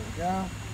There we go.